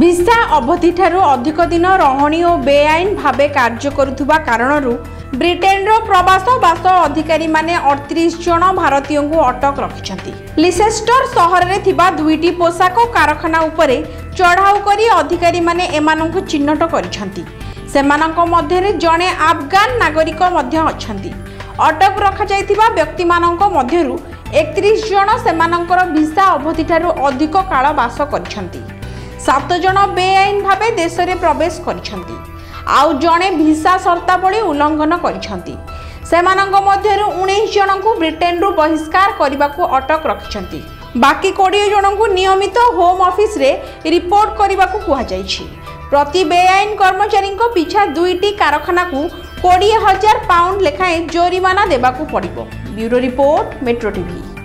visa অবধিঠার অধিক দিন রহণী ও বেআইন ভাবে কার্য করুবা কারণর ବ୍ରିଟେନ୍ର ପ୍ରବାସବାସ ଅଧିକାରୀମାନେ ଅଠତିରିଶ ଜଣ ଭାରତୀୟଙ୍କୁ ଅଟକ ରଖିଛନ୍ତି ଲିସେଷ୍ଟର ସହରରେ ଥିବା ଦୁଇଟି ପୋଷାକ କାରଖାନା ଉପରେ ଚଢ଼ାଉ କରି ଅଧିକାରୀମାନେ ଏମାନଙ୍କୁ ଚିହ୍ନଟ କରିଛନ୍ତି ସେମାନଙ୍କ ମଧ୍ୟରେ ଜଣେ ଆଫଗାନ ନାଗରିକ ମଧ୍ୟ ଅଛନ୍ତି ଅଟକ ରଖାଯାଇଥିବା ବ୍ୟକ୍ତିମାନଙ୍କ ମଧ୍ୟରୁ ଏକତିରିଶ ଜଣ ସେମାନଙ୍କର ଭିସା ଅବଧିଠାରୁ ଅଧିକ କାଳ ବାସ କରିଛନ୍ତି সাত জন বেআইন ভাবে দেশে প্রবেশ করেছেন আউ জনে ভিসা সর্তাবলী উল্লঙ্ঘন করেছেন ସେମାନଙ୍କ ମଧ୍ୟରୁ ଉଣେଇଶ ଜଣଙ୍କୁ ବ୍ରିଟେନ୍ରୁ ବହିଷ୍କାର କରିବାକୁ ଅଟକ ରଖିଛନ୍ତି ବାକି କୋଡ଼ିଏ ଜଣଙ୍କୁ ନିୟମିତ ହୋମ୍ ଅଫିସରେ ରିପୋର୍ଟ କରିବାକୁ କୁହାଯାଇଛି ପ୍ରତି ବେଆଇନ କର୍ମଚାରୀଙ୍କ ପିଛା ଦୁଇଟି କାରଖାନାକୁ କୋଡ଼ିଏ ହଜାର ପାଉଣ୍ଡ ଲେଖାଏଁ ଜୋରିମାନା ଦେବାକୁ ପଡ଼ିବ ବ୍ୟୁରୋ ରିପୋର୍ଟ ମେଟ୍ରୋ ଟିଭି